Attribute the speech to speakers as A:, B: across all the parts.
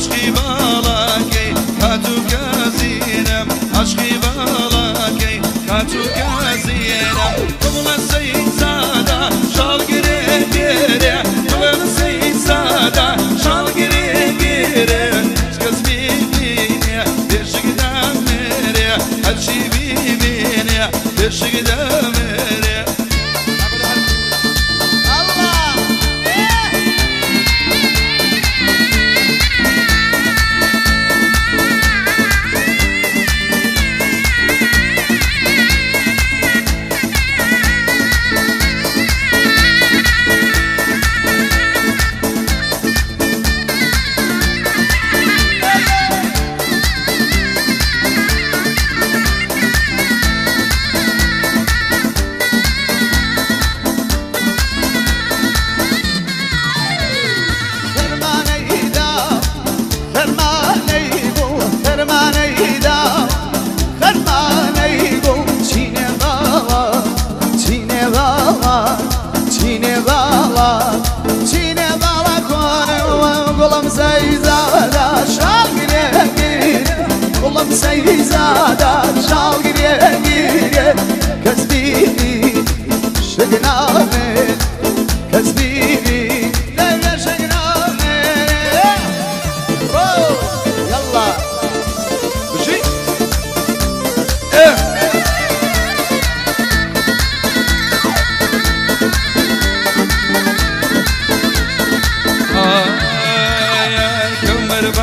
A: acho que vai. Bala, çine bala, çine bala konu. Kulum seyzada şal gire gire, kulum seyzada şal gire gire. Kız bibi, şıgname, kız bibi,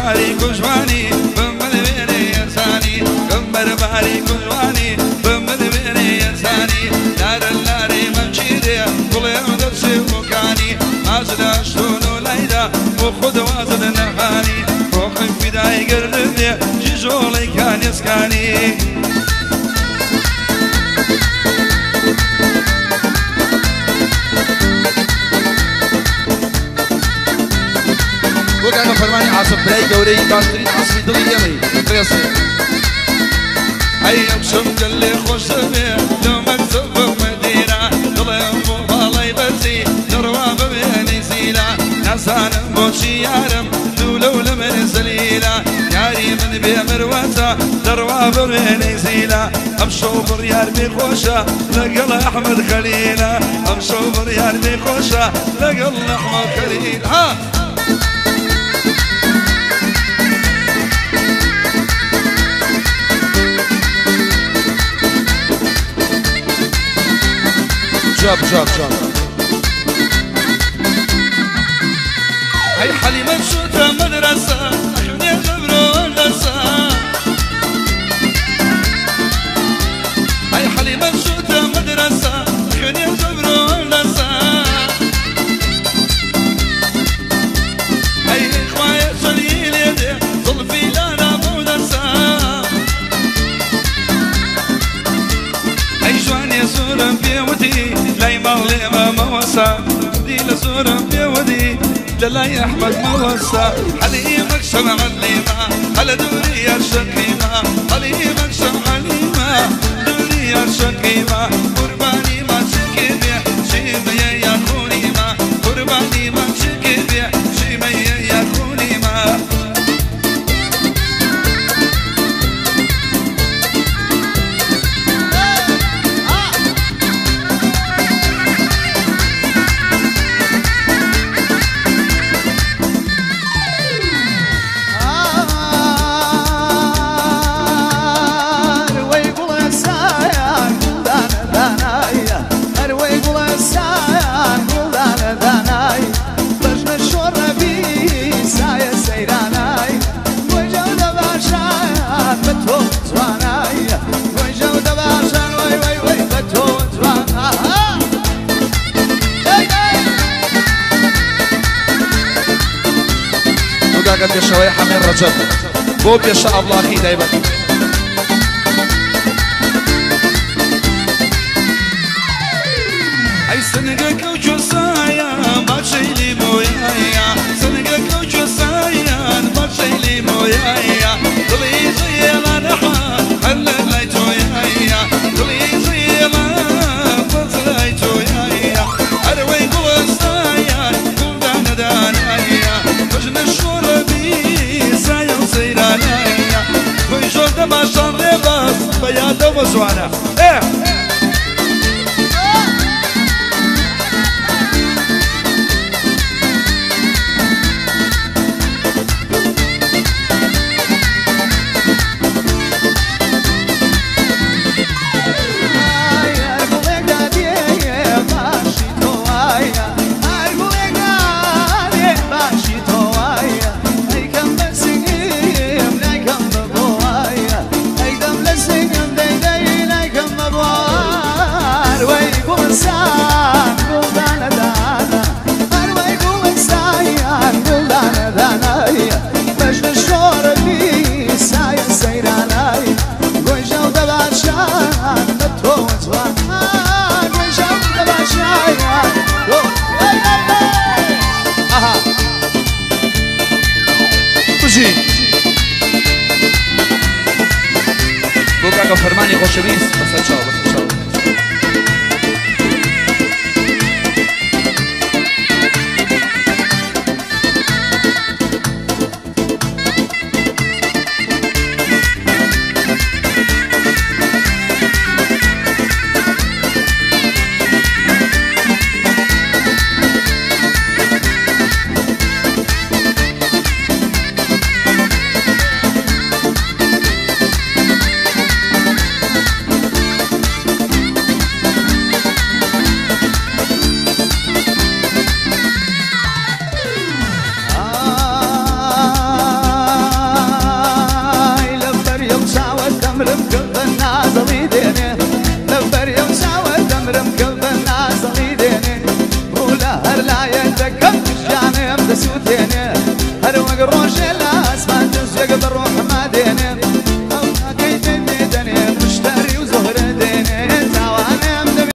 B: بەرباری گوژوانی بمەێنێ ئەسانی گەم بەرباری گوژوانی بمەێنێ ئەسانی لارە لارێ مەچیرێ گوڵێ دەچێ بۆکانی ئازراشتۆن و لایدا بۆ خودوازن نەخانی. بۆ خەم پیدای گردێ جیژۆڵی کانێسکانی. فرماني عاصف براي قوري باشترين عصفي دلي يمي ريسي هيا بشم قال لي خوش سمي لو مكتوب مدينة ضلي بالي برزي نروى ببيني زينة ناسان بوشي يارم دولو لمن زليلة ياري من بي مروتا نروى ببيني زينة امشو بريار بخوشة لقل احمد خليلة امشو بريار بخوشة لقل احمد خليل ها جاب جاب جاب. هاي حليمة شوتة مدرسة إحنا جبرو النسا موسى دي لزور بيودي لا أحمد موسى حليمك شمع الليمة على دوري يا شقيمة حليمك شمع الليمة دوري يا شقيمة قرباني ما تشكي شيمة يا خونيمة قرباني ما تشكي شيمة پێشەوەی حەمێ ڕەجەب بۆ پێشە ئەبلاخی دایبەت Botswana. Pichi. Boca con José Luis. Pasa chao, pasa chao.